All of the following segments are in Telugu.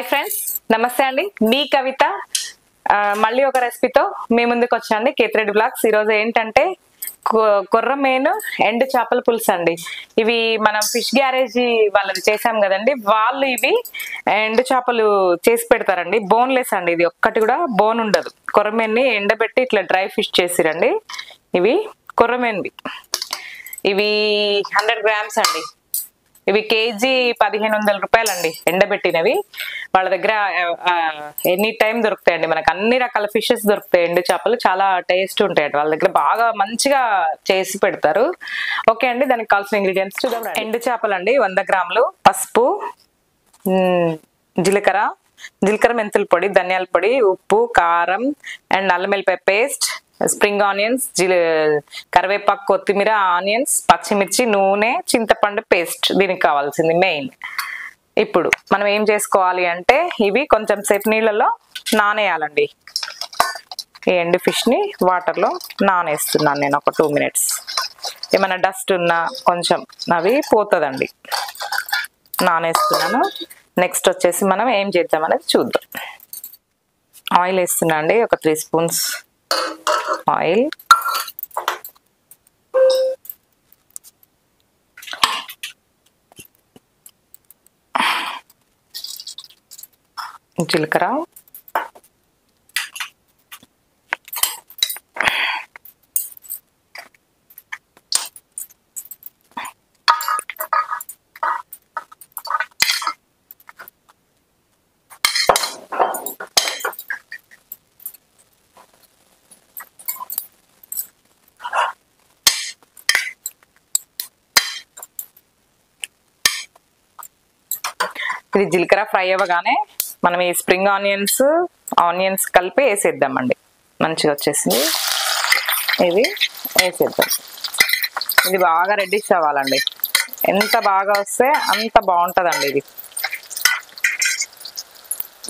హాయ్ ఫ్రెండ్స్ నమస్తే అండి. మీ కవిత మళ్ళీ ఒక రెసిపీతో మీ ముందుకు వచ్చానండి. కేతిరెడ్డి బ్లాగ్స్. ఈరోజు ఏంటంటే కొ- కొర్రమేను ఎండు చేపల పులుసు అండి. ఇవి మనం ఫిష్ గ్యారేజీ వాళ్ళది చేసాం కదండి. వాళ్ళు ఇవి ఎండు చేపలు చేసి పెడతారండి. బోన్లెస్ అండి ఇది. ఒక్కటి కూడా బోన్ ఉండదు. కొర్రమేన్ని ఎండబెట్టి ఇట్లా డ్రై ఫిష్ చేసిరండి. ఇవి కొర్రమేన్వి ఇవి హండ్రెడ్ గ్రామ్స్ అండి. ఇవి కేజీ పదిహేను వందల రూపాయలండి ఎండబెట్టినవి. వాళ్ళ దగ్గర ఎనీ టైం దొరుకుతాయండి. మనకు అన్ని రకాల ఫిషెస్ దొరుకుతాయి ఎండు చేపలు. చాలా టేస్ట్ ఉంటాయండి. వాళ్ళ దగ్గర బాగా మంచిగా చేసి పెడతారు. ఓకే అండి దానికి కావాల్సిన ఇంగ్రీడియంట్స్ చూద్దాం ఎండు చేపలు అండి వంద గ్రాములు. పసుపు జీలకర్ర జీలకర్ర మెంతుల పొడి ధనియాల పొడి ఉప్పు కారం అండ్ అల్లం వెల్లిపాయ పేస్ట్. స్ప్రింగ్ ఆనియన్స్ జీల కరివేపాకు కొత్తిమీర ఆనియన్స్ పచ్చిమిర్చి నూనె చింతపండు పేస్ట్ దీనికి కావాల్సింది మెయిన్. ఇప్పుడు మనం ఏం చేసుకోవాలి అంటే ఇవి కొంచెం సేపు నీళ్ళలో నానేయాలండి. ఈ ఎండు ఫిష్ని వాటర్లో నానేస్తున్నాను నేను ఒక టూ మినిట్స్. ఏమైనా డస్ట్ ఉన్నా కొంచెం అవి పోతుందండి. నానేస్తున్నాను. నెక్స్ట్ వచ్చేసి మనం ఏం చేద్దాం అనేది చూద్దాం. ఆయిల్ వేస్తున్నా అండి ఒక త్రీ స్పూన్స్. ఆయిల్ జీలకర్ర ఇది జీలకర్ర ఫ్రై అవ్వగానే మనం ఈ స్ప్రింగ్ ఆనియన్స్ ఆనియన్స్ కలిపి వేసేద్దామండి. మంచిగా వచ్చేసింది. ఇది వేసేద్దాం. ఇది బాగా రెడ్డిష్ అవ్వాలండి. ఎంత బాగా వస్తే అంత బాగుంటుందండి ఇది.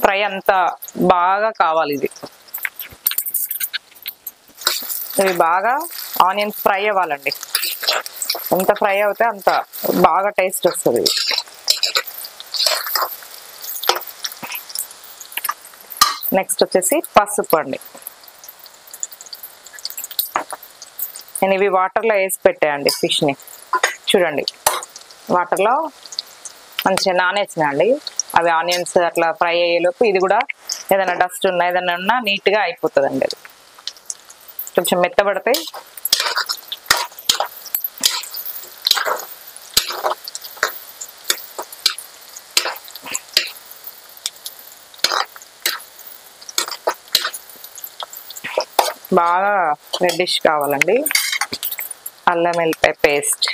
ఫ్రై అంత బాగా కావాలి ఇది. ఇవి బాగా ఆనియన్స్ ఫ్రై అవ్వాలండి. ఎంత ఫ్రై అవుతే అంత బాగా టేస్ట్ వస్తుంది. నెక్స్ట్ వచ్చేసి పసుపు అండి. నేను ఇవి వాటర్లో వేసి పెట్టాయండి ఫిష్ని. చూడండి. వాటర్లో మంచిగా నానేసినండి అవి ఆనియన్స్ అట్లా ఫ్రై అయ్యేలోపు ఇది కూడా ఏదైనా డస్ట్ ఉన్నా ఏదైనా ఉన్నా నీట్గా అయిపోతుందండి అది. కొంచెం మెత్తబడితే బాగా రెడ్డిష్ కావాలండి. అల్లం వెల్లిపాయ పేస్ట్.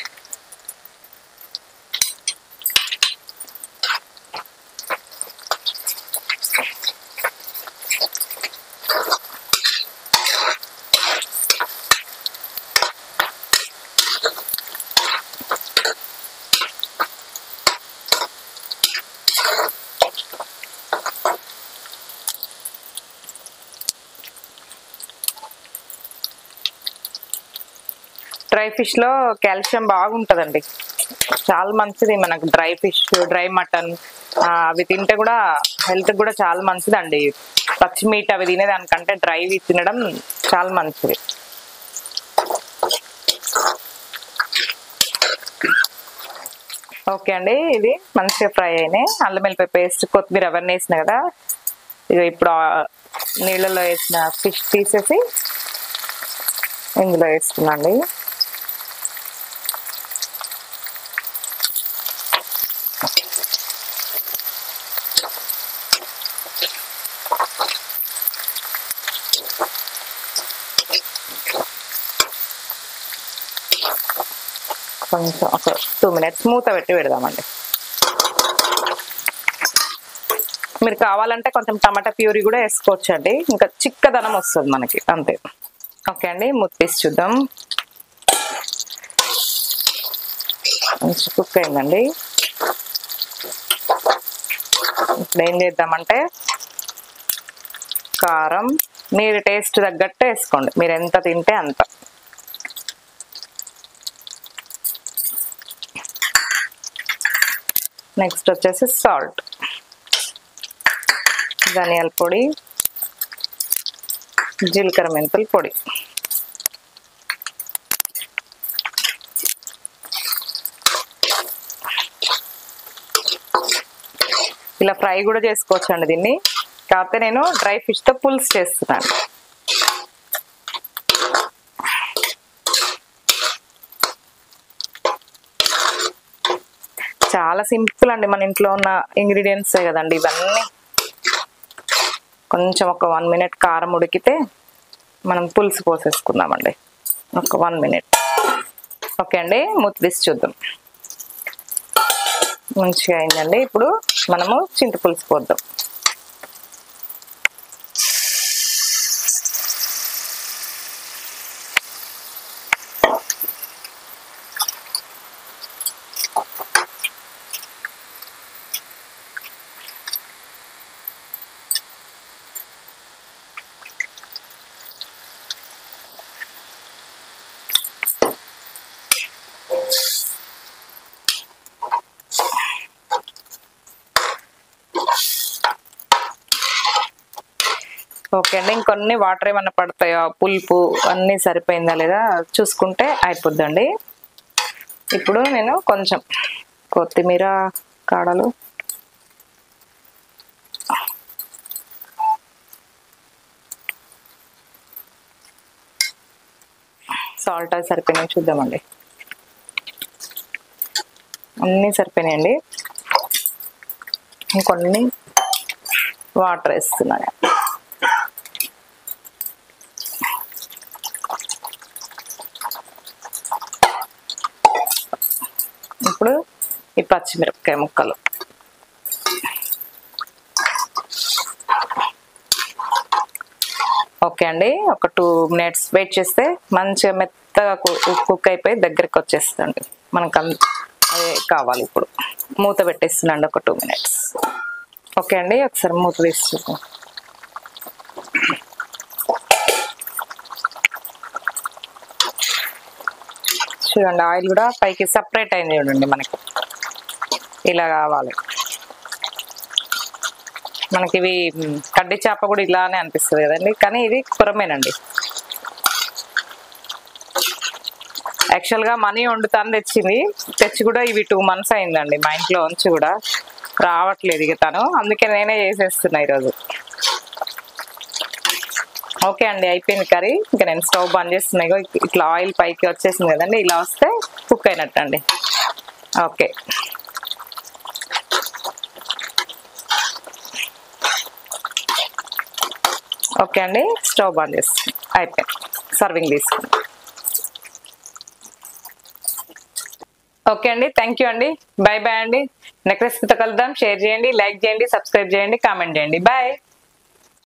డ్రై ఫిష్లో కాల్షియం బాగుంటదండి. చాలా మంచిది మనకు డ్రై ఫిష్ డ్రై మటన్ అవి తింటే కూడా హెల్త్ కూడా చాలా మంచిదండి. పచ్చి మీట్ అవి తినేదానికంటే డ్రైవి తినడం చాలా మంచిది. ఓకే అండి ఇది మంచిగా ఫ్రై అయినాయి. అల్లం వెల్లిపాయ పేస్ట్ కొత్తిమీర అవన్నీ వేసిన కదా. ఇది ఇప్పుడు నీళ్ళలో వేసిన ఫిష్ తీసేసి ఇందులో వేసుకున్నాండి కొంచెం ఒక టూ మినిట్స్ మూత పెట్టి పెడదామండి. మీరు కావాలంటే కొంచెం టమాటా ప్యూరీ కూడా వేసుకోవచ్చు అండి ఇంకా చిక్కదనం వస్తుంది మనకి అంతే. ఓకే అండి మూత చూద్దాం. మంచి కుక్ అయిందండి. ఇప్పుడు ఏం చేద్దామంటే కారం మీరు టేస్ట్ తగ్గట్టు వేసుకోండి. మీరు ఎంత తింటే అంత. నెక్స్ట్ వచ్చేసి సాల్ట్ ధనియాల పొడి జీలకర్ర మెంతుల పొడి ఇలా ఫ్రై కూడా చేసుకోవచ్చు అండి దీన్ని కాకపోతే నేను డ్రై ఫిష్తో పులుసు చేస్తున్నాను చాలా సింపుల్ అండి మన ఇంట్లో ఉన్న ఇంగ్రీడియంట్సే కదండి ఇవన్నీ. కొంచెం ఒక వన్ మినిట్ కారం ఉడికితే మనం పులుసు పోసేసుకుందామండి. ఒక వన్ మినిట్ ఓకే అండి మూత తీసి చూద్దాం. మంచిగా అయిందండి. ఇప్పుడు మనము చింత పులుసు పోద్దాం. ఓకే అండి. ఇంకొన్ని వాటర్ ఏమన్నా పడతాయా? పులుపు అన్నీ సరిపోయిందా లేదా? చూసుకుంటే అయిపోద్దండి. ఇప్పుడు నేను కొంచెం కొత్తిమీర కాడలు. సాల్ట్ అది సరిపోయినాయి చూద్దామండి. అన్నీ సరిపోయినాయండి. ఇంకొన్ని వాటర్ వేస్తున్నాను ఇప్పుడు ఈ పచ్చిమిరపకాయ ముక్కలు. ఓకే అండి. ఒక టూ మినిట్స్ వెయిట్ చేస్తే మంచిగా మెత్తగా కుక్ అయిపోయి దగ్గరికి వచ్చేస్తుంది మనకు అదే కావాలి ఇప్పుడు. మూత పెట్టేస్తున్నాండి ఒక టూ మినిట్స్. ఓకే అండి. ఒకసారి మూత తీసి చూడండి ఆయిల్ కూడా పైకి సపరేట్ అయింది చూడండి మనకి. ఇలా కావాలి. మనకి ఇవి కడ్డి కడ్డీ చేప కూడా ఇలానే అనిపిస్తుంది కదండి. కానీ ఇది కురమేనండి. యాక్చువల్గా మనీ వండుతాను తెచ్చింది. తెచ్చి కూడా ఇవి టూ మంత్స్ అయిందండి. మా ఇంట్లో ఉంచి కూడా రావట్లేదు ఇక తను. అందుకే నేనే చేసేస్తున్నా ఈరోజు. ఓకే అండి అయిపోయింది కర్రీ. ఇంకా నేను స్టవ్ బంద్ చేస్తున్నాయి ఇట్లా ఆయిల్ పైకి వచ్చేసింది కదండి. ఇలా వస్తే కుక్ అయినట్టు అండి ఓకే. ఓకే అండి. స్టవ్ బంద్ చేస్తుంది అయిపోయింది. సర్వింగ్ తీసుకుంది ఓకే అండి. థ్యాంక్ యూ అండి. బాయ్ బాయ్ అండి. నెక్స్ట్ కలుద్దాం. షేర్ చేయండి లైక్ చేయండి సబ్స్క్రైబ్ చేయండి కామెంట్ చేయండి. బాయ్.